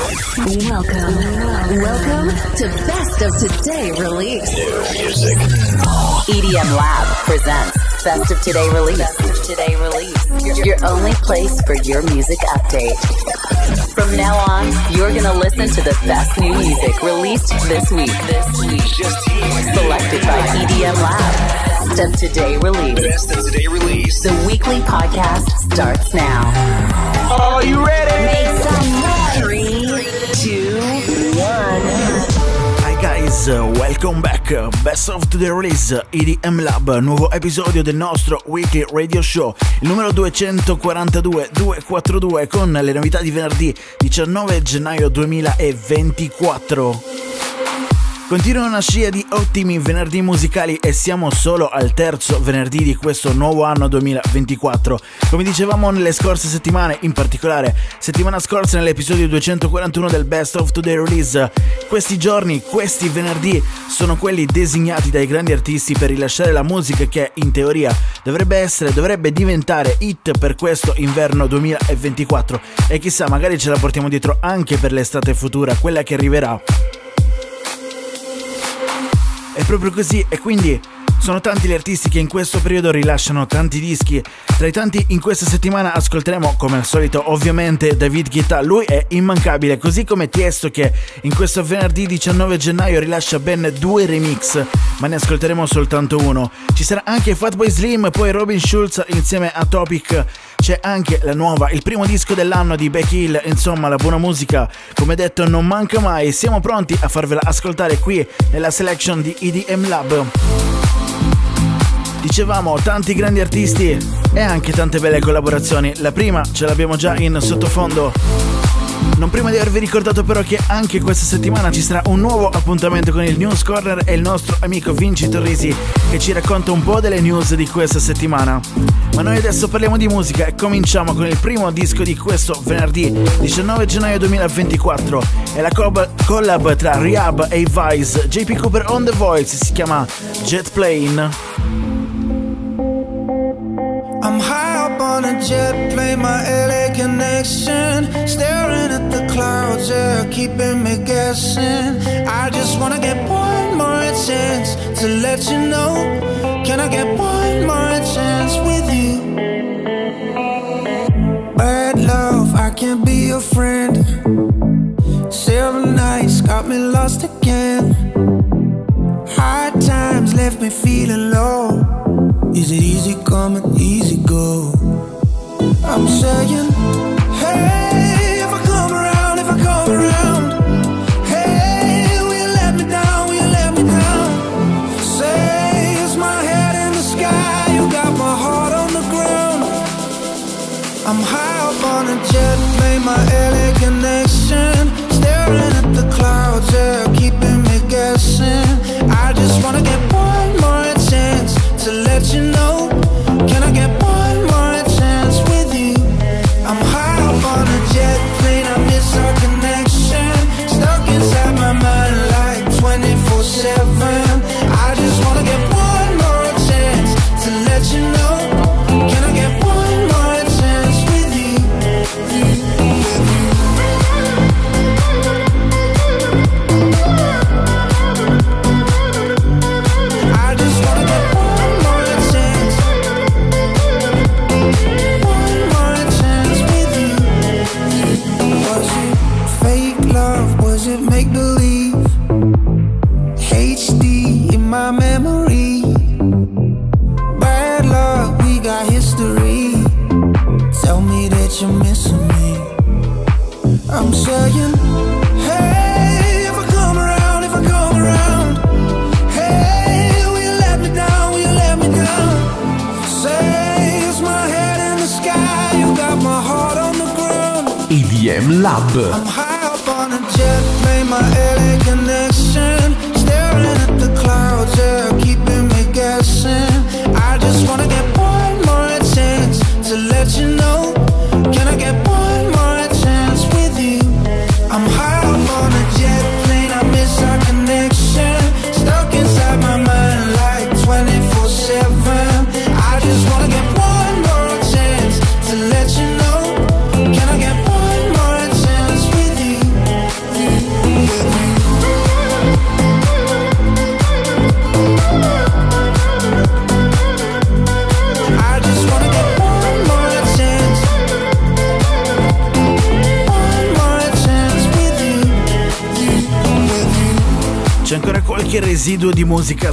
Welcome. Welcome to Best of Today release. New Music. EDM Lab presents Best of Today Release. Best of Today Release. Your, only place for your music update. From now on, you're gonna listen to the best new music released this week. This week. Selected by EDM Lab. Best of Today Release. Best of today release. The weekly podcast starts now. Are you ready? Make welcome back. Best of the release EDM Lab, nuovo episodio del nostro weekly radio show, il numero 242 242 con le novità di venerdì 19 gennaio 2024. Continua una scia di ottimi venerdì musicali e siamo solo al terzo venerdì di questo nuovo anno 2024. Come dicevamo nelle scorse settimane, in particolare settimana scorsa nell'episodio 241 del Best of Today Release, questi giorni, questi venerdì sono quelli designati dai grandi artisti per rilasciare la musica che in teoria dovrebbe essere, dovrebbe diventare hit per questo inverno 2024 e chissà magari ce la portiamo dietro anche per l'estate futura, quella che arriverà. È proprio così e quindi sono tanti gli artisti che in questo periodo rilasciano tanti dischi. Tra i tanti in questa settimana ascolteremo come al solito ovviamente David Guetta, lui è immancabile, così come Tiesto che in questo venerdì 19 gennaio rilascia ben due remix, ma ne ascolteremo soltanto uno. Ci sarà anche Fatboy Slim, poi Robin Schulz insieme a Topic. C'è anche la nuova, il primo disco dell'anno di Becky Hill, insomma la buona musica, come detto non manca mai, siamo pronti a farvela ascoltare qui nella selection di EDM Lab. Dicevamo tanti grandi artisti e anche tante belle collaborazioni. La prima ce l'abbiamo già in sottofondo. Non prima di avervi ricordato però che anche questa settimana ci sarà un nuovo appuntamento con il News Corner e il nostro amico Vinci Torrisi che ci racconta un po' delle news di questa settimana. Ma noi adesso parliamo di musica e cominciamo con il primo disco di questo venerdì 19 gennaio 2024. È la collab, tra Rehab e Vice. JP Cooper on the Voice si chiama Jet Plane. I'm high jet plane, my LA connection. Staring at the clouds, yeah, keeping me guessing. I just wanna get one more chance to let you know. Can I get one more chance with you? Bad love, I can't be your friend. Seven nights got me lost again. Hard times left me feeling low. Is it easy coming, easy go? I'm saying, hey, if I come around, if I come around, hey, will you let me down, will you let me down? Say, it's my head in the sky, you got my heart on the ground. I'm high up on a jet plane, my LA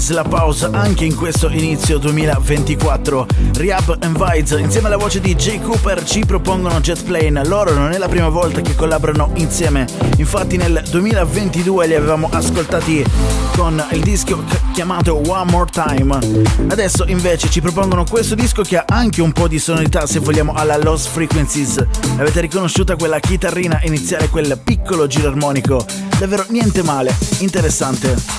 musica slap house anche in questo inizio 2024. Rehab and Vibes insieme alla voce di Jay Cooper ci propongono Jet Plane. Loro non è la prima volta che collaborano insieme, infatti nel 2022 li avevamo ascoltati con il disco chiamato One More Time. Adesso invece ci propongono questo disco che ha anche un po' di sonorità se vogliamo alla Lost Frequencies. Avete riconosciuta quella chitarrina iniziale, quel piccolo giro armonico? Davvero niente male, interessante.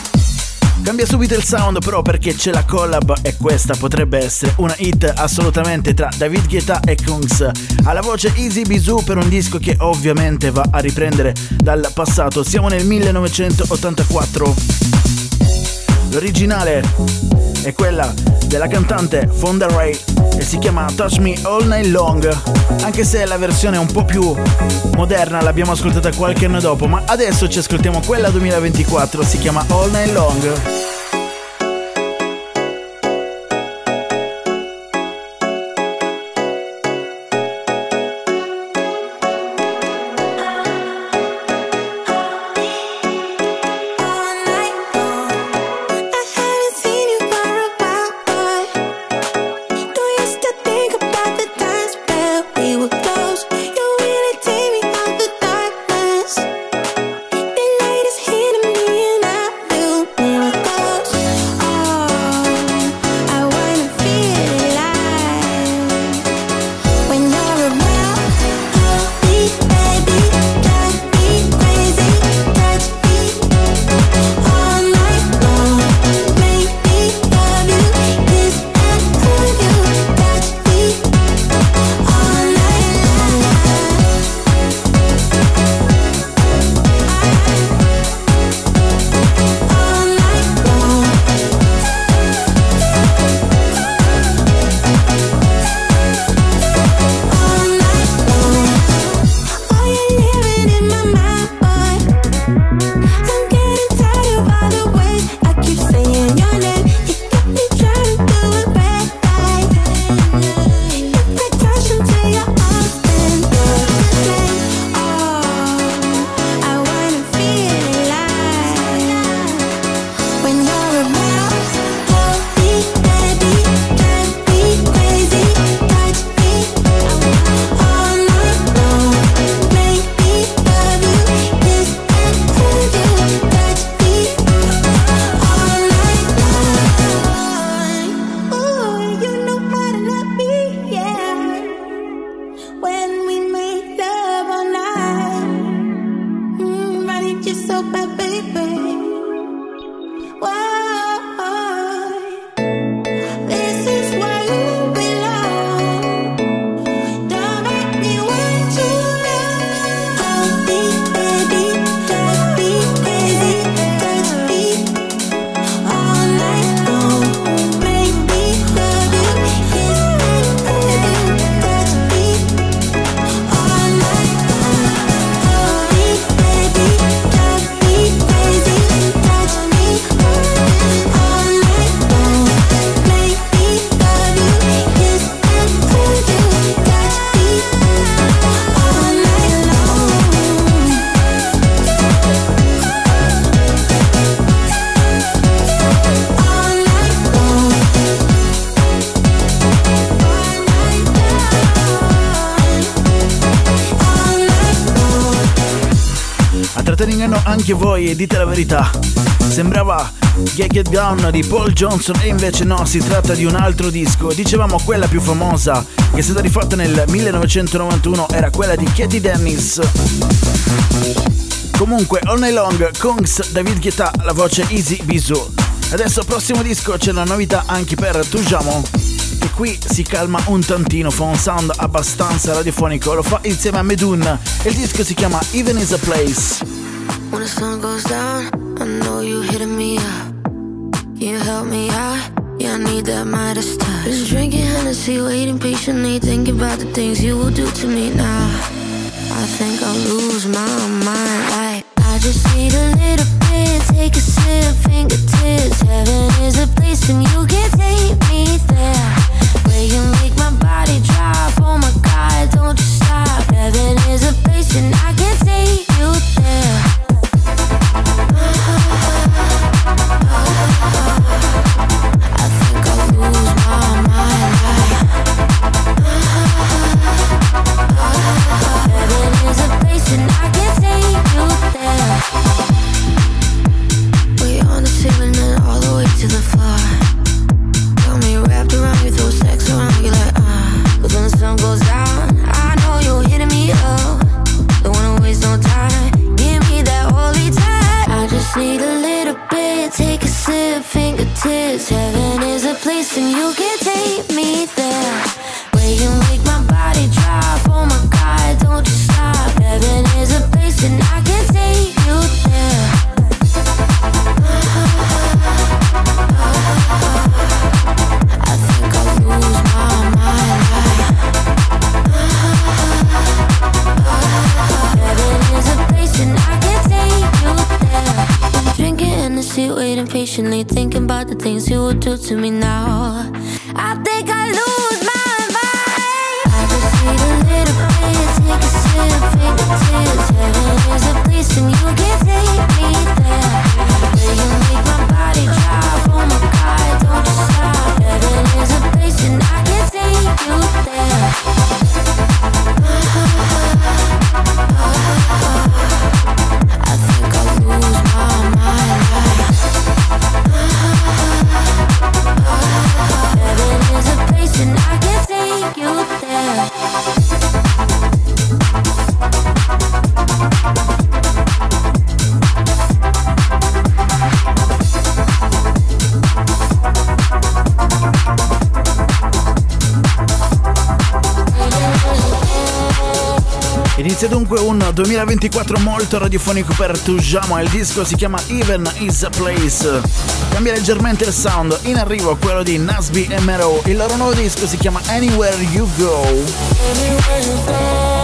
Cambia subito il sound però perché c'è la collab e questa potrebbe essere una hit assolutamente tra David Guetta e Kungs. Alla voce Easy Bisou per un disco che ovviamente va a riprendere dal passato. Siamo nel 1984. L'originale è quella della cantante Fonda Ray e si chiama Touch Me All Night Long, anche se la versione è un po' più moderna, l'abbiamo ascoltata qualche anno dopo, ma adesso ci ascoltiamo quella 2024, si chiama All Night Long. Anche voi e dite la verità. Sembrava Get Get Down di Paul Johnson e invece no, si tratta di un altro disco. Dicevamo quella più famosa che è stata rifatta nel 1991 era quella di Katie Dennis. Comunque, All Night Long, Kongs, David Guetta, la voce Easy Bisou. Adesso prossimo disco c'è una novità anche per Tujamo che qui si calma un tantino, fa un sound abbastanza radiofonico, lo fa insieme a Medun e il disco si chiama Even is a Place. The sun goes down, I know you hitting me up. You help me out? Yeah, I need that Midas touch. Been drinking Hennessy, waiting patiently, thinking about the things you will do to me now. I think I'll lose my mind. Like, I just need a little bit, take a sip, fingertips. 2024 molto radiofonico per Tujamo, il disco si chiama Even is a Place. Cambia leggermente il sound, in arrivo quello di Nasby e Mero, il loro nuovo disco si chiama Anywhere You Go. Anywhere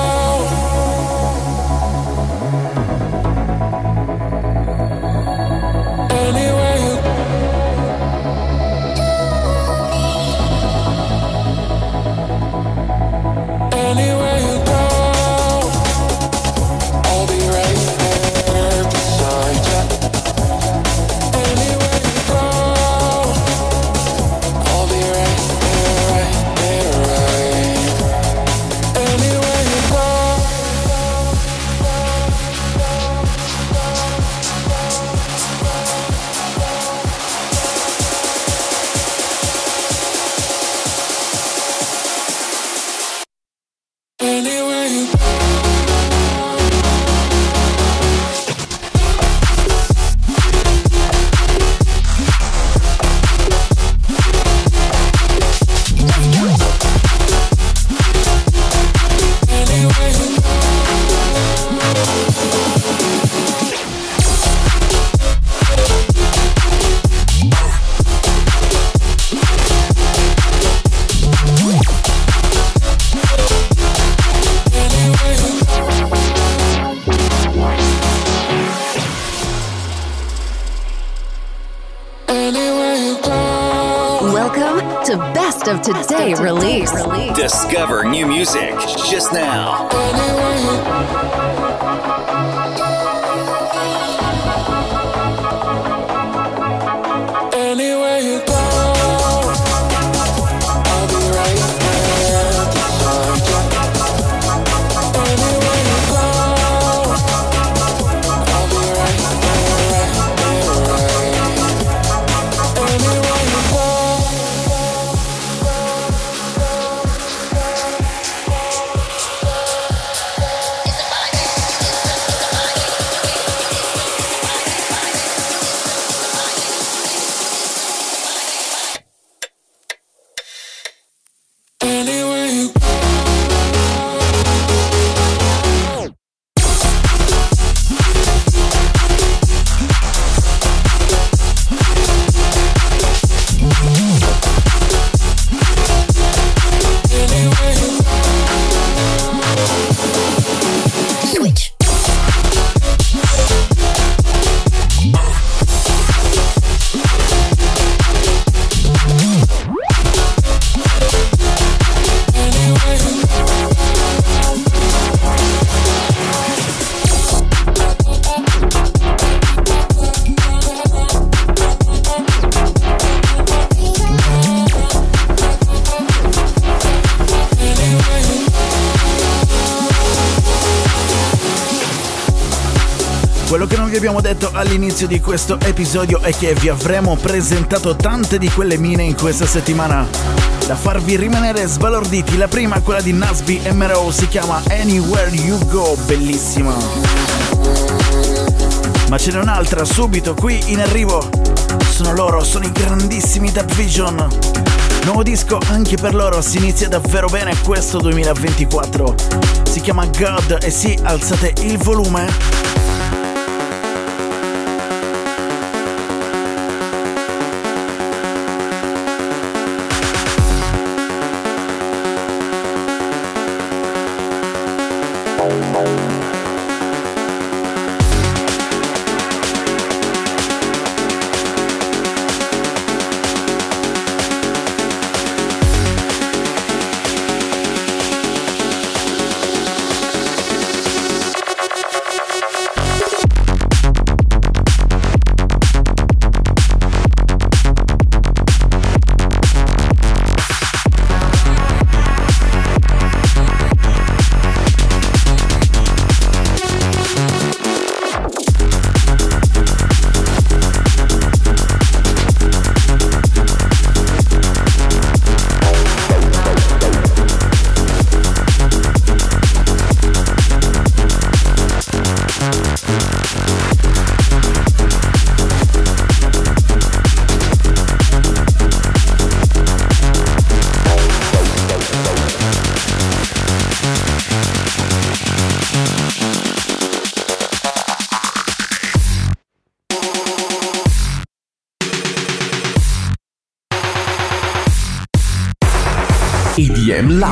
Welcome to Best of Today Release. Discover new music just now. All'inizio di questo episodio è che vi avremo presentato tante di quelle mine in questa settimana da farvi rimanere sbalorditi. La prima, quella di Nasby MRO, si chiama Anywhere You Go, bellissima. Ma ce n'è un'altra subito qui in arrivo. Sono loro, sono i grandissimi Dub Vision. Nuovo disco anche per loro, si inizia davvero bene questo 2024. Si chiama God e sì, alzate il volume.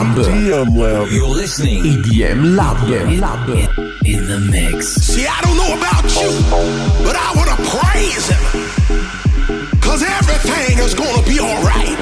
Lab. EDM Lab. You're listening. EDM Lab. Lab. In, the mix. See, I don't know about you, but I want to praise him. Cause everything is gonna be alright. I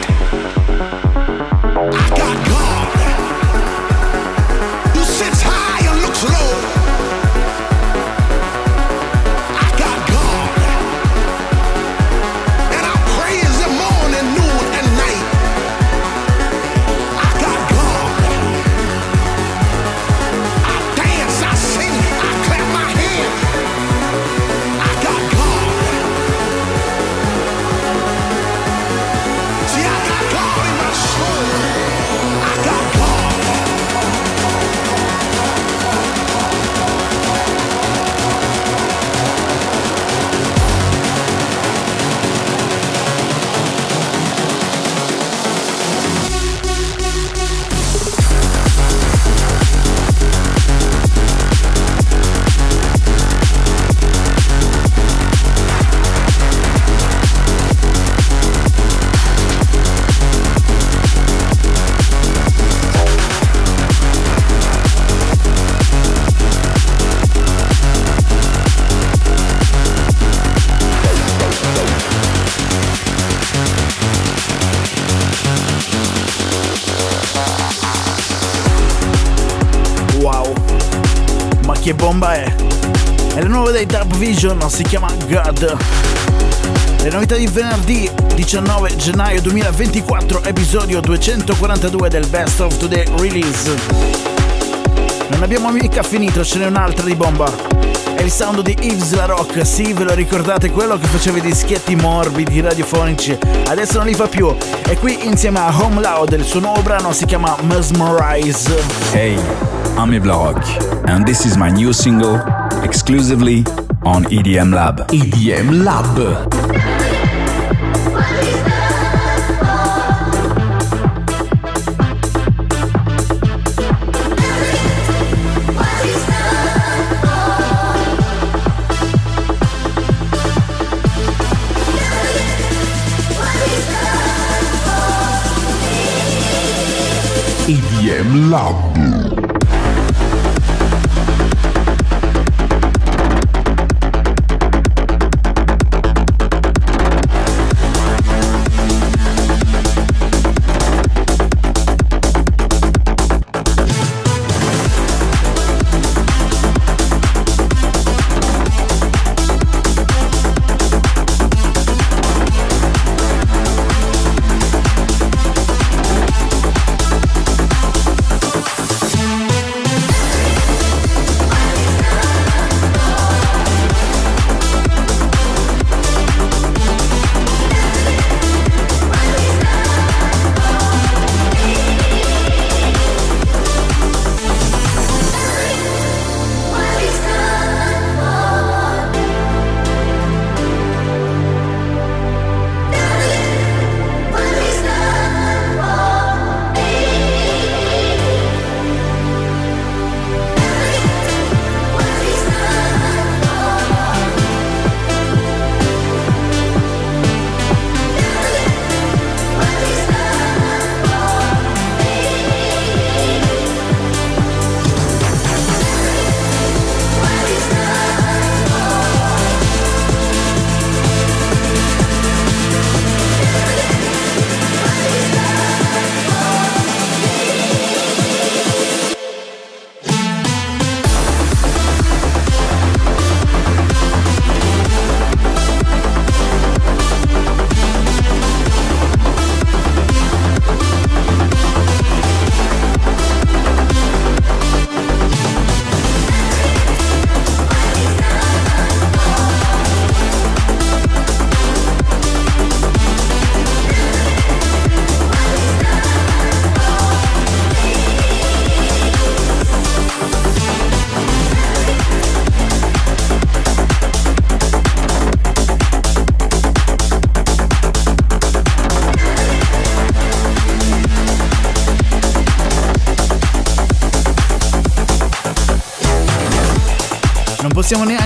si chiama God. Le novità di venerdì 19 gennaio 2024, episodio 242 del Best of Today Release. Non abbiamo mica finito, ce n'è un'altra di bomba. È il sound di Yves La Rock, sì, ve lo ricordate quello che faceva i dischietti morbidi radiofonici, adesso non li fa più. E qui insieme a Home Loud, il suo nuovo brano si chiama Mesmerize. Hey, I'm Yves La Rock. and this is my new single exclusively on EDM Lab. EDM Lab. EDM Lab.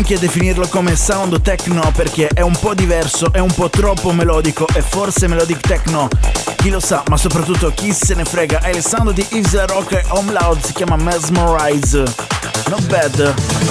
Neanche definirlo come sound techno perché è un po' diverso, è un po' troppo melodico e forse melodic techno. Chi lo sa, ma soprattutto chi se ne frega. È il sound di Yves Rock e Home Loud, si chiama Mesmerize. Not bad.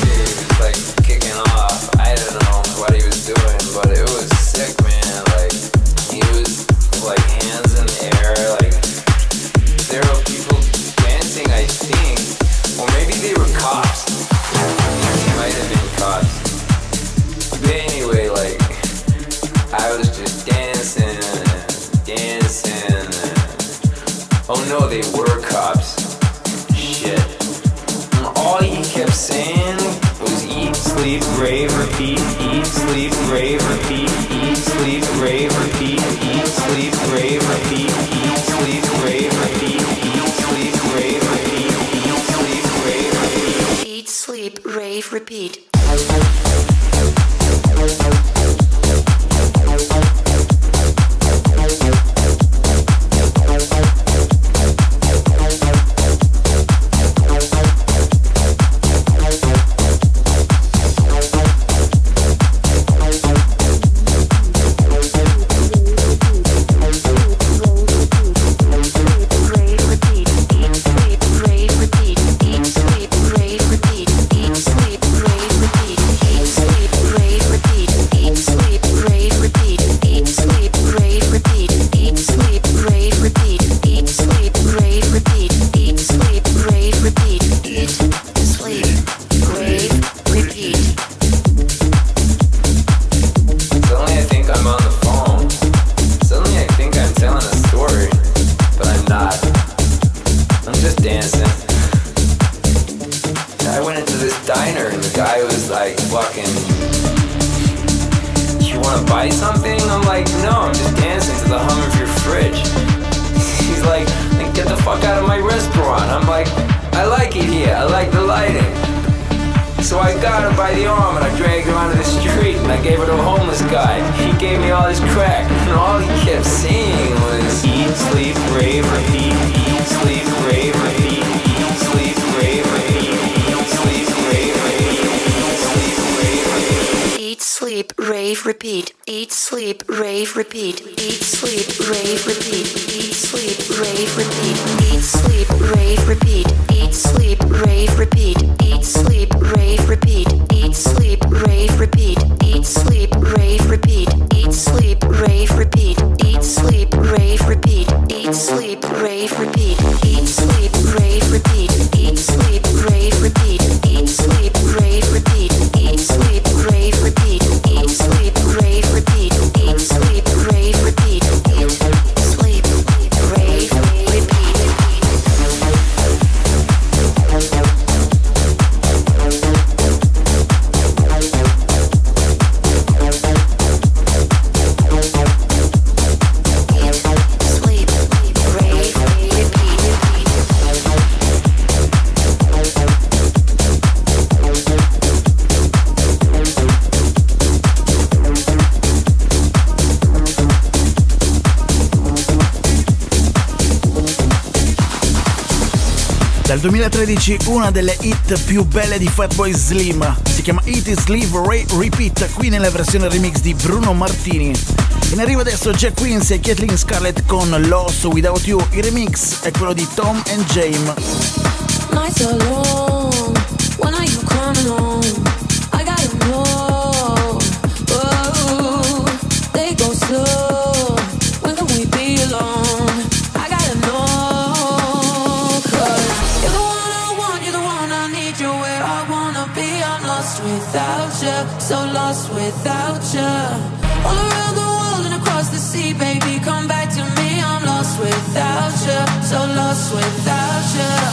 2013 una delle hit più belle di Fatboy Slim. Si chiama It Is Live Ray Repeat qui nella versione remix di Bruno Martini. In arrivo adesso Jack Quincy e Kathleen Scarlett con Lost Without You. Il remix è quello di Tom and James. So lost without you.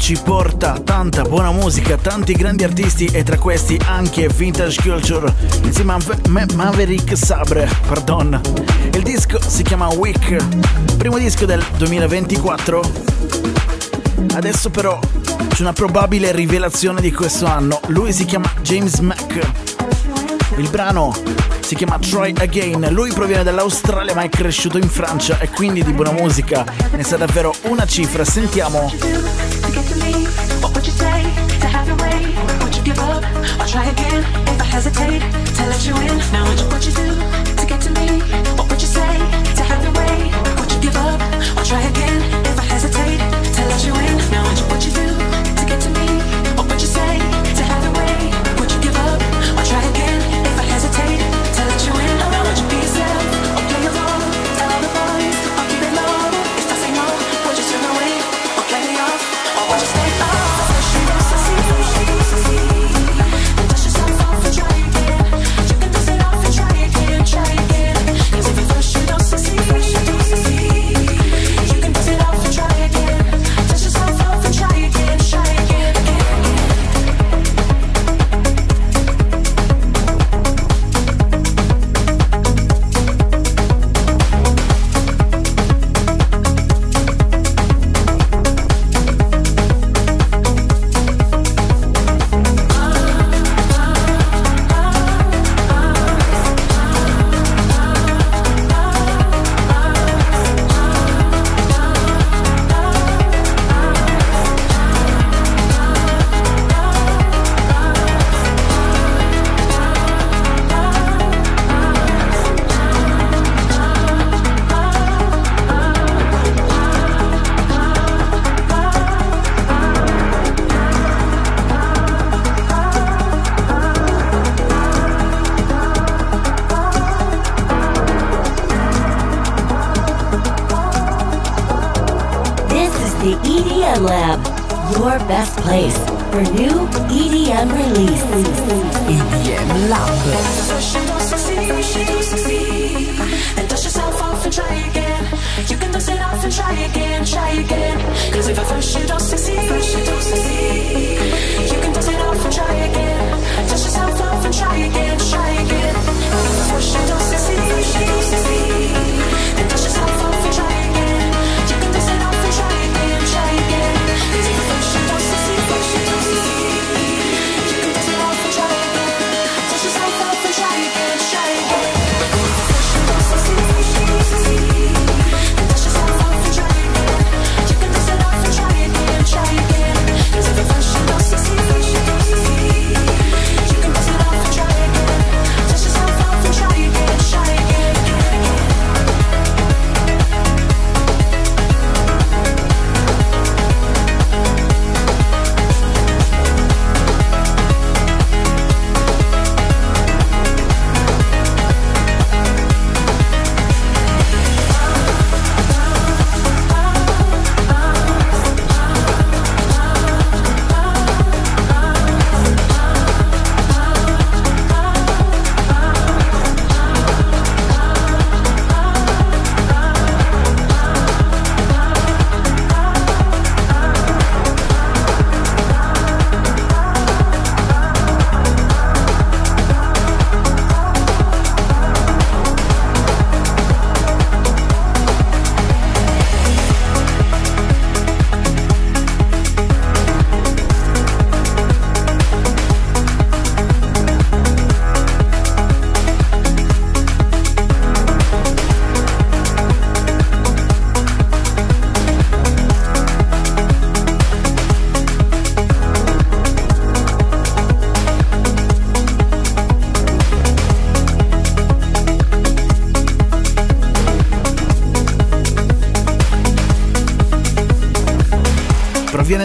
ci porta tanta buona musica, tanti grandi artisti e tra questi anche Vintage Culture insieme a Ma- Maverick Sabre, pardon. Il disco si chiama Wick, primo disco del 2024. Adesso però c'è una probabile rivelazione di questo anno. Lui si chiama James Mack. Il brano si chiama Try Again. Lui proviene dall'Australia ma è cresciuto in Francia e quindi di buona musica ne sa davvero una cifra. Sentiamo. try again if I hesitate to let you in. Now I know what you do to get to me.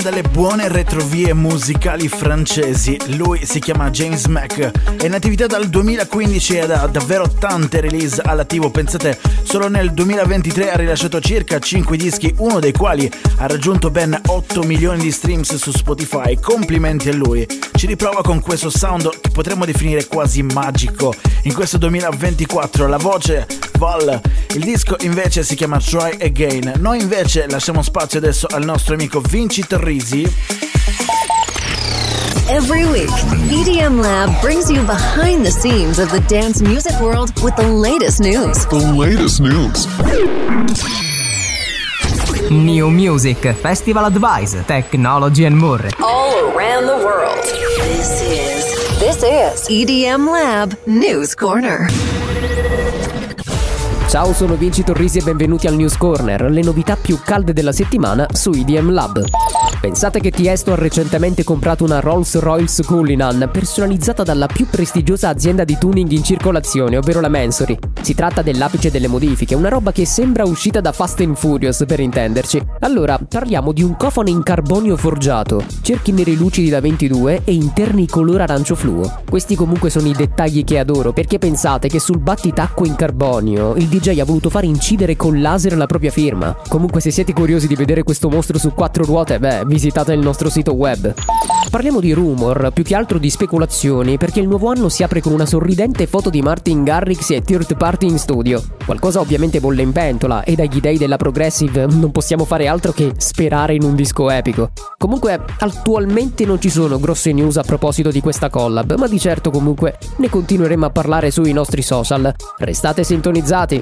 Dalle buone retrovie musicali francesi. Lui si chiama James Mack, è in attività dal 2015 ed ha davvero tante release all'attivo. Pensate, solo nel 2023 ha rilasciato circa 5 dischi, uno dei quali ha raggiunto ben 8 milioni di streams su Spotify. Complimenti a lui. Ci riprova con questo sound che potremmo definire quasi magico. In questo 2024 la voce Val, il disco invece si chiama Try Again. Noi invece lasciamo spazio adesso al nostro amico Vinci Torrisi. Every week, EDM Lab brings you behind the scenes of the dance music world with the latest news. The latest news. New Music, Festival Advice, Technology and more. All around the world. This is this is EDM Lab News Corner. Ciao, sono Vinci Torrisi e benvenuti al News Corner, le novità più calde della settimana su IDM Lab. Pensate che Tiesto ha recentemente comprato una Rolls-Royce Cullinan personalizzata dalla più prestigiosa azienda di tuning in circolazione, ovvero la Mansory. Si tratta dell'apice delle modifiche, una roba che sembra uscita da Fast and Furious per intenderci. Allora, parliamo di un cofano in carbonio forgiato, cerchi neri lucidi da 22 e interni color arancio fluo. Questi comunque sono i dettagli che adoro, perché pensate che sul battitacco in carbonio il DJ ha voluto fare incidere con laser la propria firma. Comunque se siete curiosi di vedere questo mostro su quattro ruote, beh, visitate il nostro sito web. Parliamo di rumor, più che altro di speculazioni, perché il nuovo anno si apre con una sorridente foto di Martin Garrix e Third Party in studio. Qualcosa ovviamente bolle in pentola e dagli dei della Progressive non possiamo fare altro che sperare in un disco epico. Comunque, attualmente non ci sono grosse news a proposito di questa collab, ma di certo comunque ne continueremo a parlare sui nostri social. Restate sintonizzati.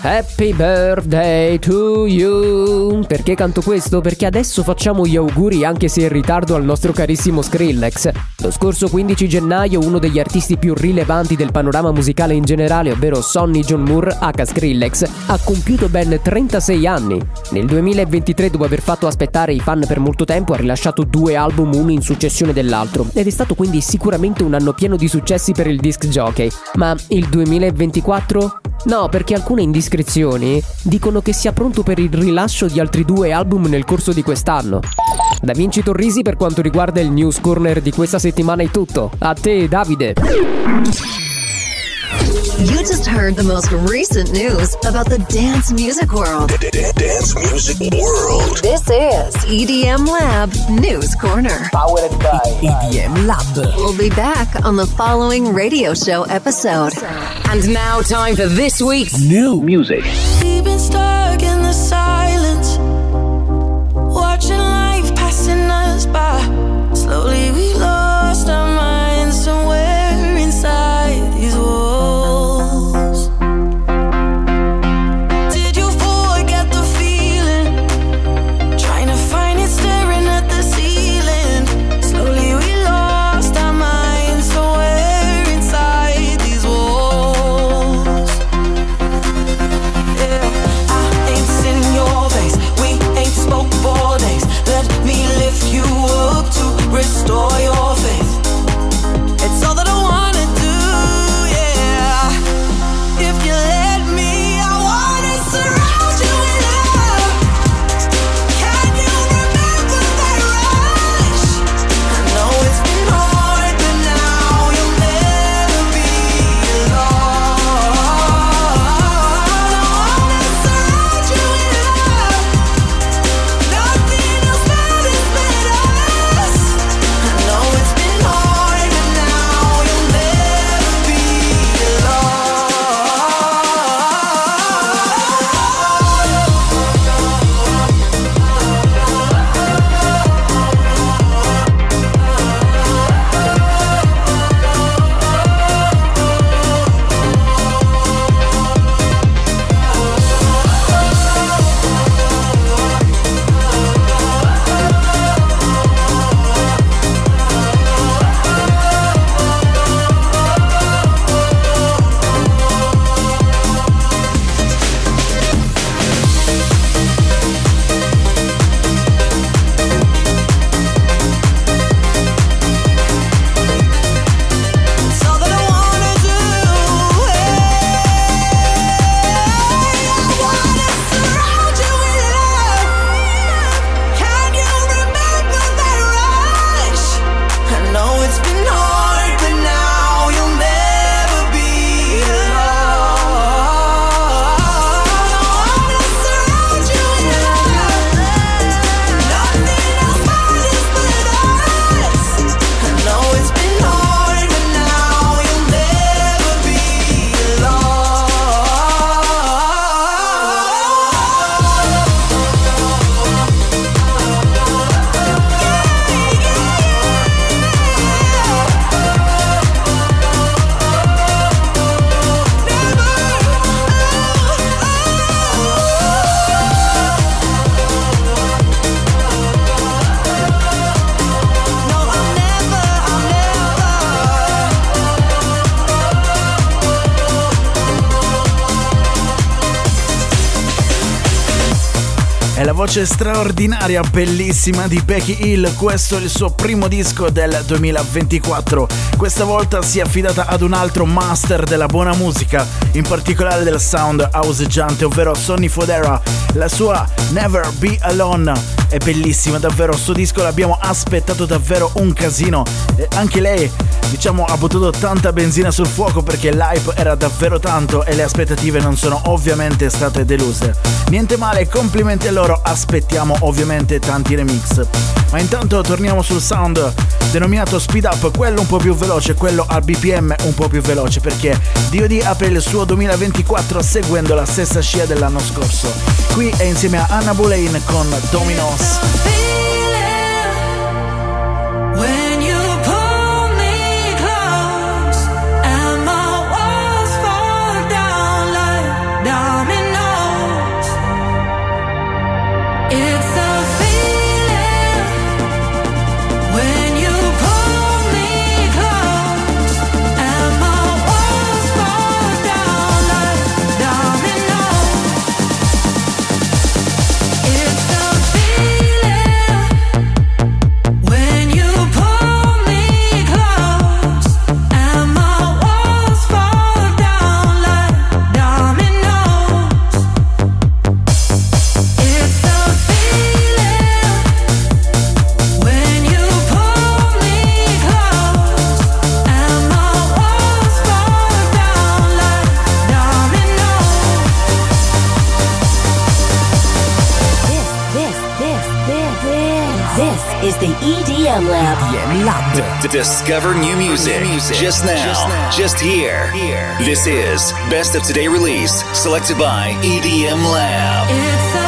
Happy birthday to you! Perché canto questo? Perché adesso facciamo gli auguri anche se in ritardo al nostro carissimo Skrillex. Lo scorso 15 gennaio uno degli artisti più rilevanti del panorama musicale in generale, ovvero Sonny John Moore H. Skrillex, ha compiuto ben 36 anni. Nel 2023, dopo aver fatto aspettare i fan per molto tempo, ha rilasciato due album uno in successione dell'altro ed è stato quindi sicuramente un anno pieno di successi per il disc jockey. Ma il 2024? No, perché alcune indiscrezioni dicono che sia pronto per il rilascio di altri due album nel corso di quest'anno. Da Vinci Torrisi per quanto riguarda il News Corner di questa settimana è tutto. A te, Davide. You just heard the most recent news about the dance music world. Dance music world. This is EDM Lab News Corner. Powered by EDM Lab. We'll be back on the following radio show episode. And now, time for this week's New music. Voce straordinaria, bellissima di Becky Hill. Questo è il suo primo disco del 2024. Questa volta si è affidata ad un altro master della buona musica, in particolare del sound houseggiante, ovvero Sonny Fodera. La sua Never Be Alone è bellissima, davvero. Sto disco l'abbiamo aspettato davvero un casino. E anche lei, diciamo, ha buttato tanta benzina sul fuoco perché l'hype era davvero tanto e le aspettative non sono ovviamente state deluse. Niente male, complimenti a loro, aspettiamo ovviamente tanti remix. Ma intanto torniamo sul sound denominato speed up, quello un po' più veloce, quello a BPM un po' più veloce perché DoD apre il suo 2024 seguendo la stessa scia dell'anno scorso. Qui è insieme a Anna Boleyn con Dominos. Lab. To discover new music. Just now. Just here. This is Best of Today release, selected by EDM Lab.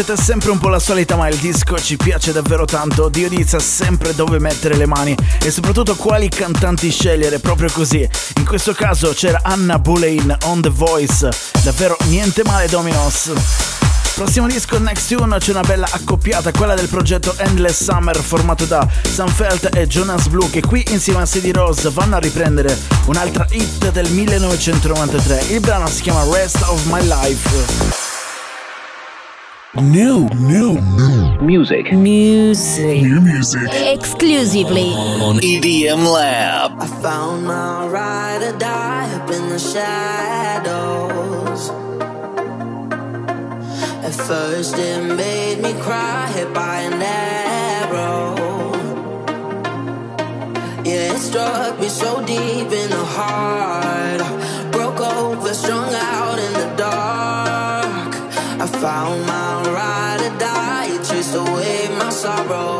Ricetta è sempre un po' la solita, ma il disco ci piace davvero tanto. Dio sa sempre dove mettere le mani e soprattutto quali cantanti scegliere, proprio così. In questo caso c'era Anna Boleyn on The Voice. Davvero niente male, Dominos. Prossimo disco Next Tune c'è una bella accoppiata, quella del progetto Endless Summer formato da Sam Felt e Jonas Blue che qui insieme a Sadie Rose vanno a riprendere un'altra hit del 1993. Il brano si chiama Rest of My Life. New, new, new music. Music. New music. Exclusively. On EDM Lab. I found my ride or die up in the shadows. At first, it made me cry, hit by an arrow. Yeah, it struck me so deep in the heart. Broke over, strung out in the dark. I found sorrow.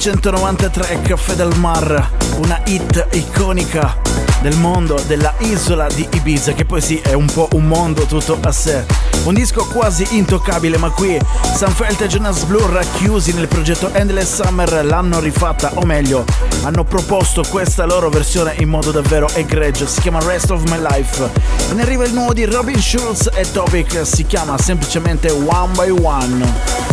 1993 Caffè del Mar, una hit iconica del mondo della isola di Ibiza, che poi sì è un po' un mondo tutto a sé. Un disco quasi intoccabile, ma qui Sanfelt e Jonas Blue racchiusi nel progetto Endless Summer l'hanno rifatta, o meglio, hanno proposto questa loro versione in modo davvero egregio. Si chiama Rest of My Life. E ne arriva il nuovo di Robin Schulz e Topic, si chiama semplicemente One by One.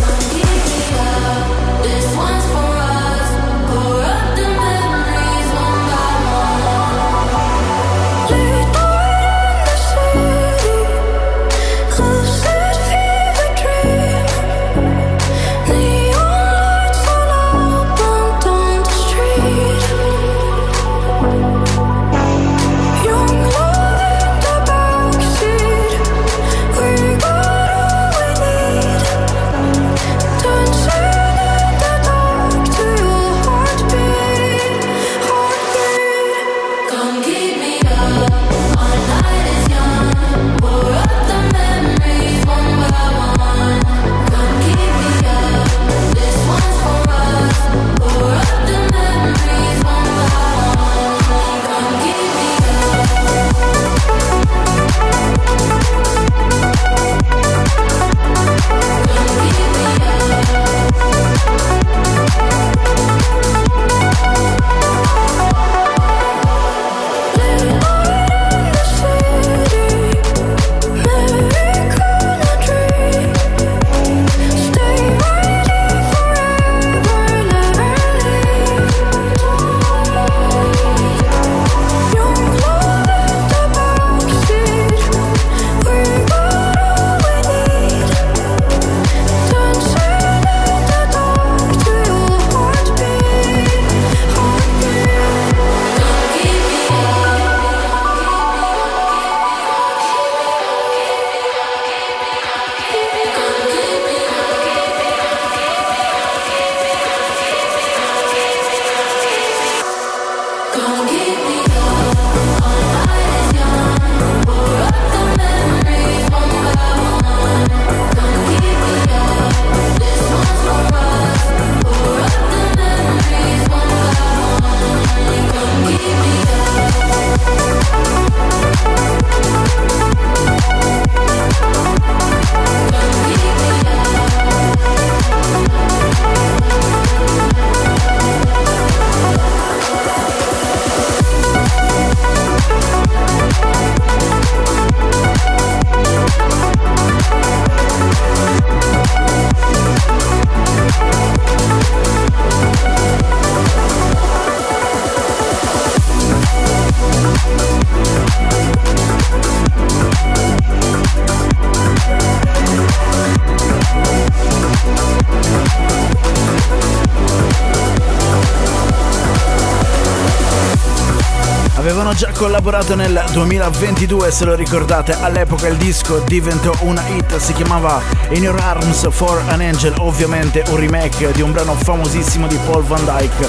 Collaborato nel 2022, se lo ricordate, all'epoca il disco diventò una hit, si chiamava In Your Arms for an Angel, ovviamente un remake di un brano famosissimo di Paul Van Dyke.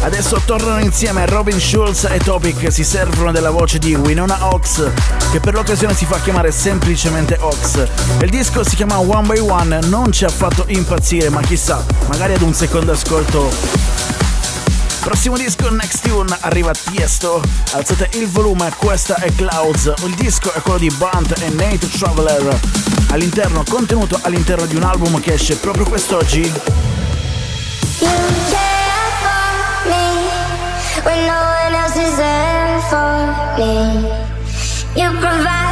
Adesso tornano insieme Robin Schulz e Topic, si servono della voce di Winona Ox, che per l'occasione si fa chiamare semplicemente Ox. Il disco si chiama One by One, non ci ha fatto impazzire, ma chissà, magari ad un secondo ascolto Prossimo disco, Next Tune, arriva Tiesto. Alzate il volume, questa è Clouds. Il disco è quello di Bunt e Nate Traveler. All'interno, contenuto all'interno di un album che esce proprio quest'oggi. You care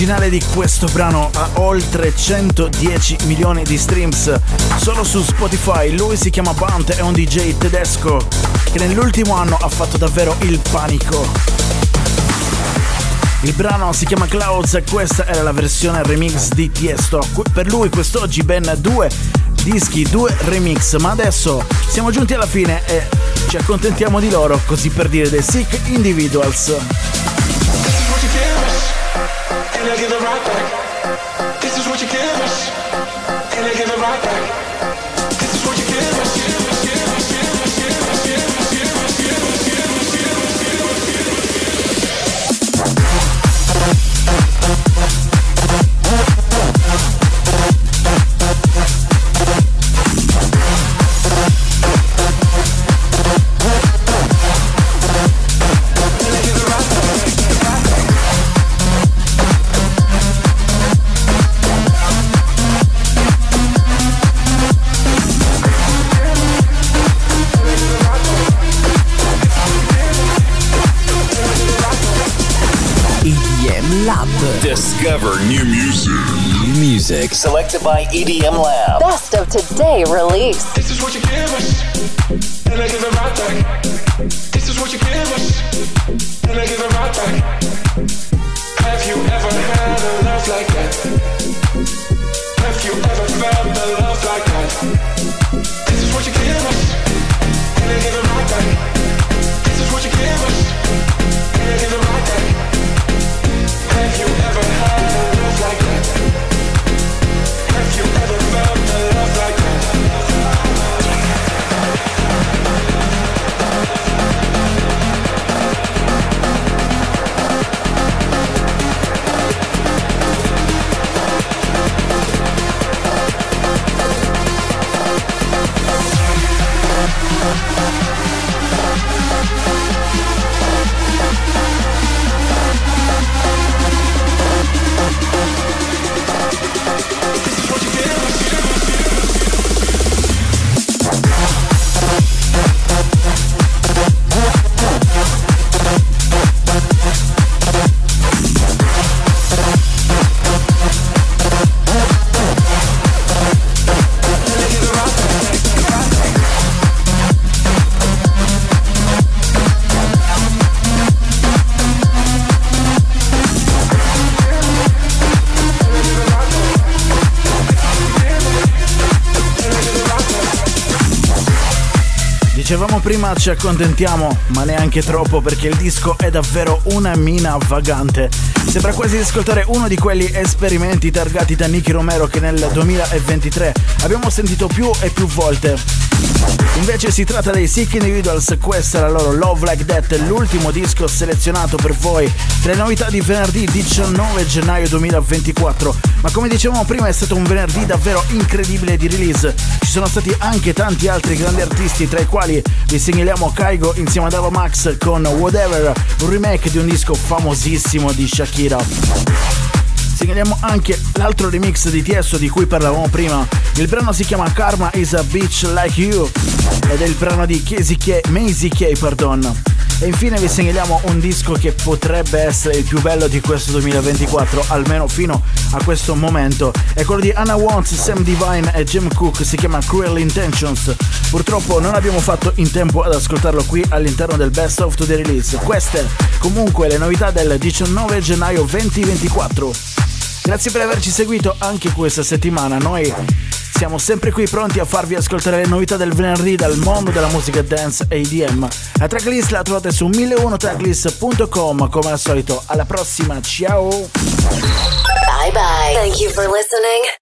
all'originale di questo brano, ha oltre 110 milioni di streams solo su Spotify. Lui si chiama Bunt, è un DJ tedesco che nell'ultimo anno ha fatto davvero il panico. Il brano si chiama Clouds e questa era la versione remix di Tiesto. Per lui quest'oggi ben due dischi, due remix, ma adesso siamo giunti alla fine e ci accontentiamo di loro, così per dire dei Sick Individuals. You give us, and I give it right back. Music selected by EDM Lab. Best of today release. This is what you give us, and I give it right back. Prima ci accontentiamo, ma neanche troppo perché il disco è davvero una mina vagante. Sembra quasi di ascoltare uno di quegli esperimenti targati da Nicky Romero che nel 2023 abbiamo sentito più e più volte. Invece si tratta dei Sick Individuals, questa è la loro Love Like That, l'ultimo disco selezionato per voi tra le novità di venerdì 19 gennaio 2024. Ma come dicevamo prima è stato un venerdì davvero incredibile di release. Ci sono stati anche tanti altri grandi artisti tra i quali vi segnaliamo Kaigo insieme ad Ava Max con Whatever, un remake di un disco famosissimo di Shakira. Segnaliamo anche l'altro remix di Tiesto di cui parlavamo prima. Il brano si chiama Karma is a Bitch Like You ed è il brano di Casey K, Maisie K, pardon. E infine vi segnaliamo un disco che potrebbe essere il più bello di questo 2024, almeno fino a questo momento. È quello di Anna Wants, Sam Divine e Jim Cook, si chiama Cruel Intentions. Purtroppo non abbiamo fatto in tempo ad ascoltarlo qui all'interno del Best of the Release. Queste comunque le novità del 19 gennaio 2024. Grazie per averci seguito anche questa settimana. Noi siamo sempre qui pronti a farvi ascoltare le novità del venerdì dal mondo della musica dance e EDM. La tracklist la trovate su 1001tracklist.com come al solito. Alla prossima, ciao! Bye bye. Thank you for listening.